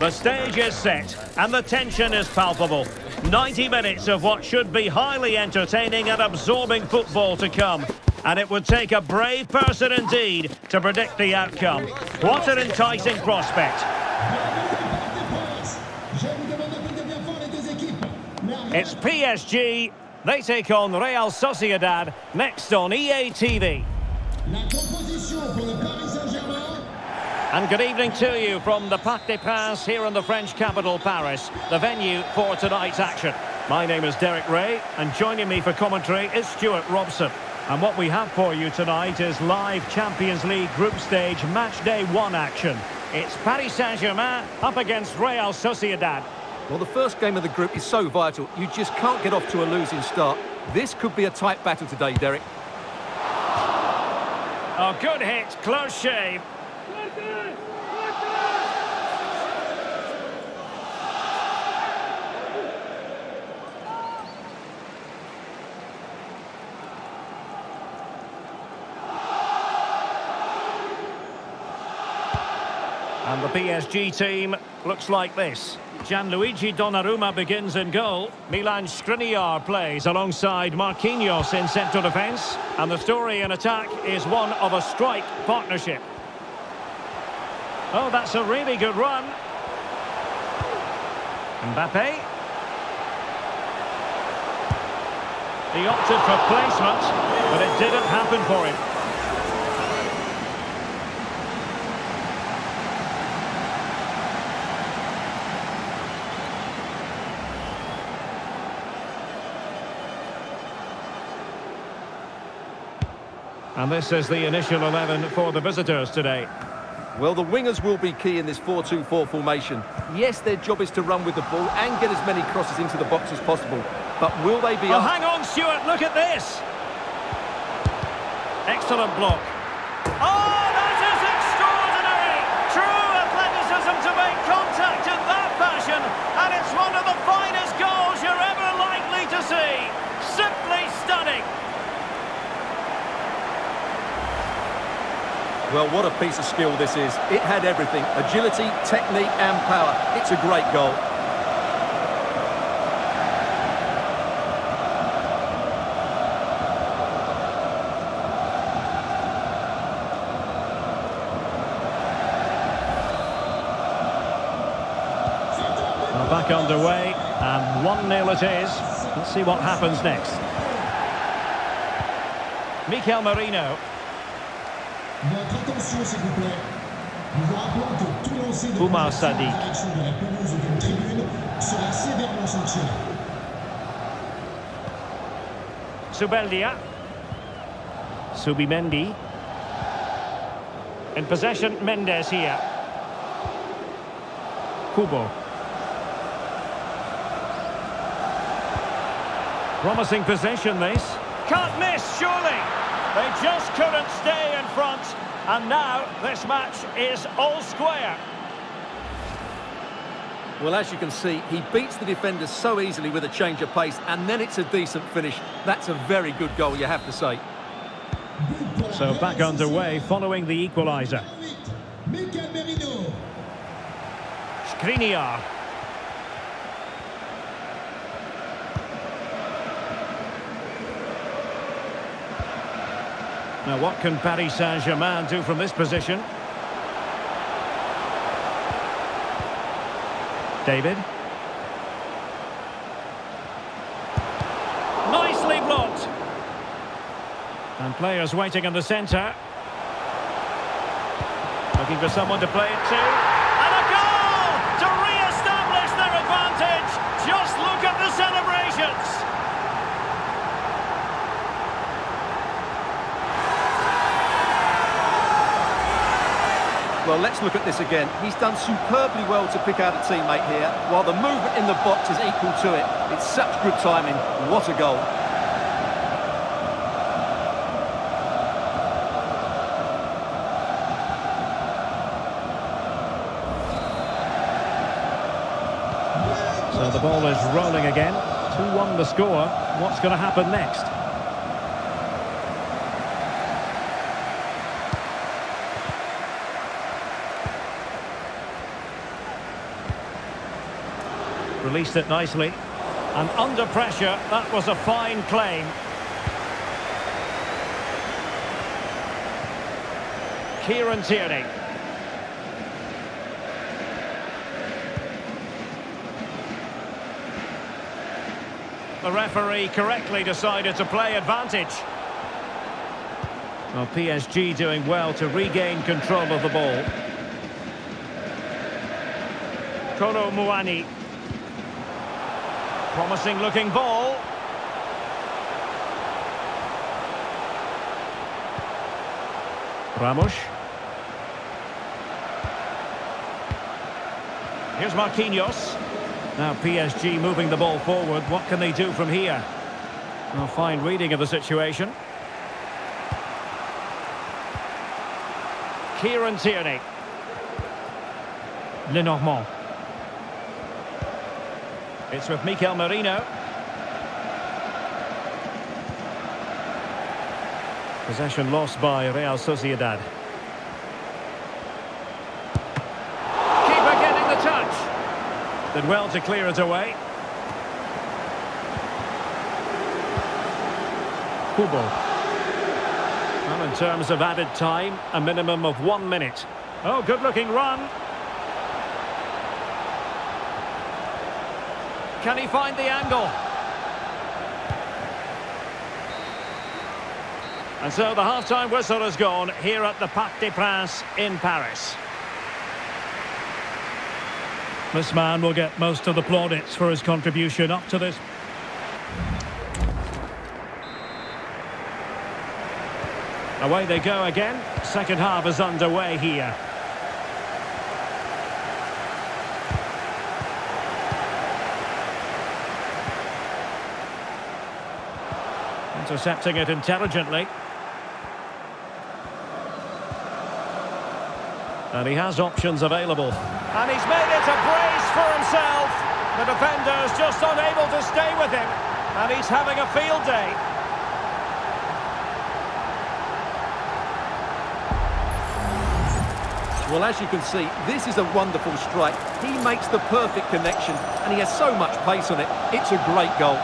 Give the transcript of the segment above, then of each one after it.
The stage is set and the tension is palpable. 90 minutes of what should be highly entertaining and absorbing football to come. And it would take a brave person indeed to predict the outcome. What an enticing prospect. It's PSG. They take on Real Sociedad next on EA TV. And good evening to you from the Parc des Princes here in the French capital, Paris, the venue for tonight's action. My name is Derek Ray, and joining me for commentary is Stuart Robson. And what we have for you tonight is live Champions League group stage match day one action. It's Paris Saint-Germain up against Real Sociedad. Well, the first game of the group is so vital. You just can't get off to a losing start. This could be a tight battle today, Derek. Oh, good hit, close shave. And the PSG team looks like this. Gianluigi Donnarumma begins in goal. Milan Skriniar plays alongside Marquinhos in central defence. And the story in attack is one of a strike partnership. Oh, that's a really good run. Mbappe. He opted for placement, but it didn't happen for him. And this is the initial 11 for the visitors today. Well, the wingers will be key in this 4-2-4 formation. Yes, their job is to run with the ball and get as many crosses into the box as possible. But will they be... Oh, hang on, Stuart, look at this! Excellent block. Oh, that is extraordinary! True athleticism to make contact in that fashion, and it's one of the finest goals you're ever likely to see. Simply stunning! Well, what a piece of skill this is. It had everything. Agility, technique and power. It's a great goal. Back underway, and 1-0 it is. Let's see what happens next. Mikel Merino. Sévèrement sanctionné. Zubeldia. Zubimendi. In possession, Méndez here. Kubo. Promising possession, this. Can't miss, surely. They just couldn't stay in front. And now this match is all square. Well, as you can see, he beats the defenders so easily with a change of pace, and then it's a decent finish. That's a very good goal, you have to say. So back underway following the equaliser. Mikel Skriniar. Now what can Paris Saint-Germain do from this position? David. Nicely blocked. And players waiting in the centre. Looking for someone to play it to. And a goal to re-establish their advantage. Just look at the celebrations. Well, let's look at this again. He's done superbly well to pick out a teammate here, while the movement in the box is equal to it. It's such good timing. What a goal. So the ball is rolling again. 2-1 the score. What's going to happen next? Released it nicely. And under pressure, that was a fine claim. Kieran Tierney. The referee correctly decided to play advantage. Well, PSG doing well to regain control of the ball. Kolo Muani. Promising looking ball. Ramos. Here's Marquinhos. Now PSG moving the ball forward. What can they do from here? Well, fine reading of the situation. Kieran Tierney. Lenormand. It's with Mikel Merino. Possession lost by Real Sociedad. Keeper getting the touch. Did well to clear it away. Kubo. Well, in terms of added time, a minimum of one minute. Oh, good-looking run. Can he find the angle? And so the half-time whistle has gone here at the Parc des Princes in Paris. This man will get most of the plaudits for his contribution up to this. Away they go again. Second half is underway here. Intercepting it intelligently. And he has options available. And he's made it a brace for himself. The defender is just unable to stay with him. And he's having a field day. Well, as you can see, this is a wonderful strike. He makes the perfect connection, and he has so much pace on it. It's a great goal.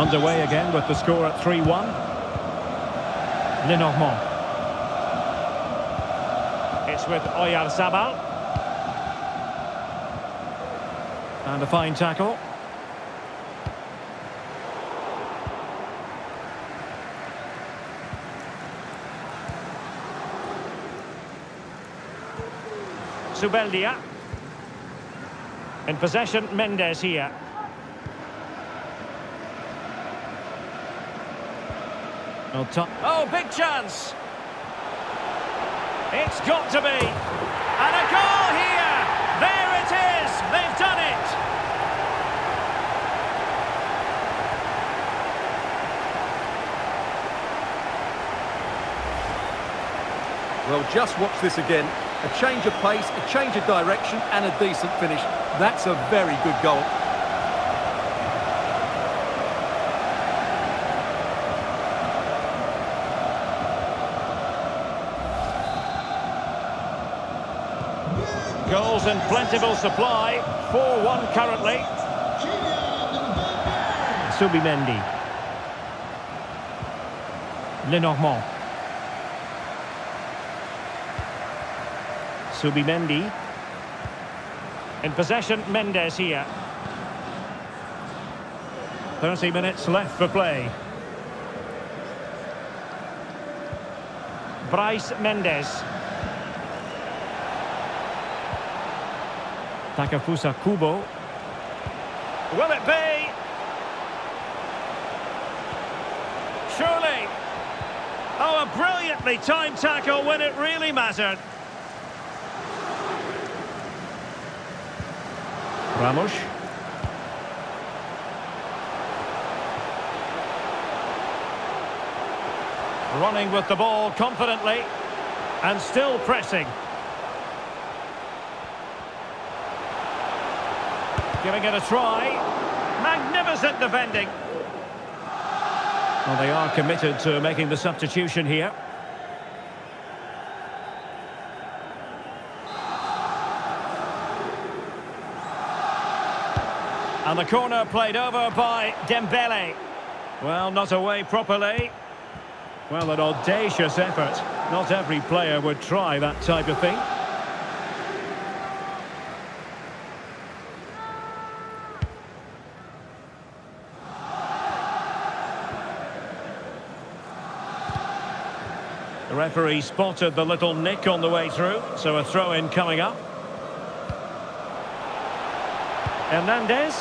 Underway again with the score at 3-1. Lenormand. It's with Oyarzabal. And a fine tackle. Zubeldia. In possession, Méndez here. Well, oh, big chance! It's got to be! And a goal here! There it is! They've done it! Well, just watch this again. A change of pace, a change of direction, and a decent finish. That's a very good goal. Goals in plentiful supply. 4-1 currently. Zubimendi. Lenormand. Zubimendi. In possession, Méndez here. 30 minutes left for play. Brais Méndez. Takefusa Kubo. Will it be? Surely. Oh, a brilliantly timed tackle when it really mattered. Ramos. Running with the ball confidently and still pressing. Giving it a try. Magnificent defending. Well, they are committed to making the substitution here. And the corner played over by Dembele. Well, not away properly. Well, an audacious effort. Not every player would try that type of thing. Referee spotted the little nick on the way through, so a throw-in coming up. Hernandez.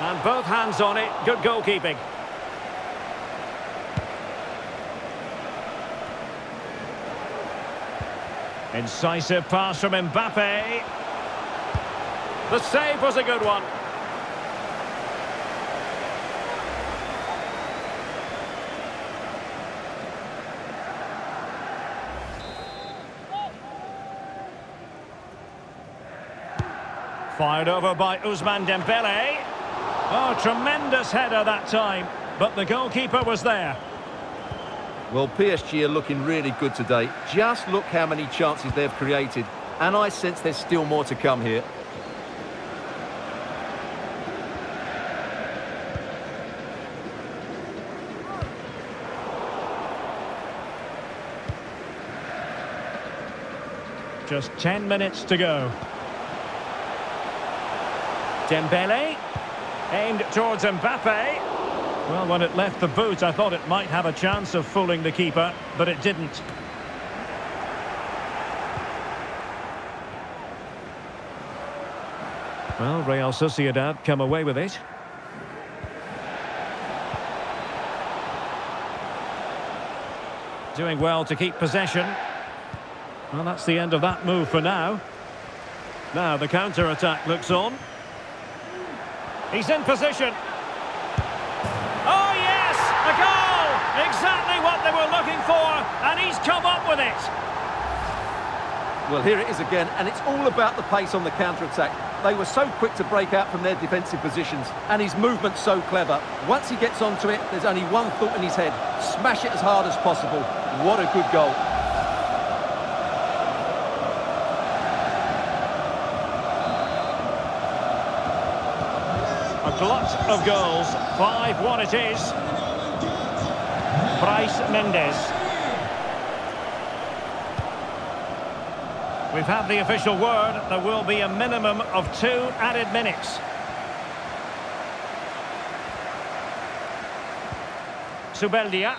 And both hands on it. Good goalkeeping. Incisive pass from Mbappe. The save was a good one. Fired over by Ousmane Dembele. Oh, tremendous header that time, but the goalkeeper was there. Well, PSG are looking really good today. Just look how many chances they've created. And I sense there's still more to come here. Just 10 minutes to go. Dembele, aimed towards Mbappe. Well, when it left the boot, I thought it might have a chance of fooling the keeper, but it didn't. Well, Real Sociedad come away with it. Doing well to keep possession. Well, that's the end of that move for now. Now the counter-attack looks on. He's in position. Oh, yes! A goal! Exactly what they were looking for, and he's come up with it. Well, here it is again, and it's all about the pace on the counter-attack. They were so quick to break out from their defensive positions, and his movement's so clever. Once he gets onto it, there's only one thought in his head. Smash it as hard as possible. What a good goal. Glut of goals. 5-1 it is. Brais Méndez. We've had the official word. There will be a minimum of two added minutes. Zubeldia.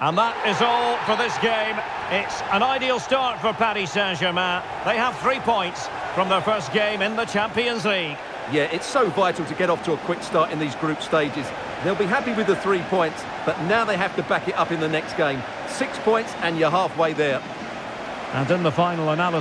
And that is all for this game. It's an ideal start for Paris Saint-Germain. They have three points from their first game in the Champions League. Yeah, it's so vital to get off to a quick start in these group stages. They'll be happy with the three points, but now they have to back it up in the next game. Six points and you're halfway there. And in the final analysis...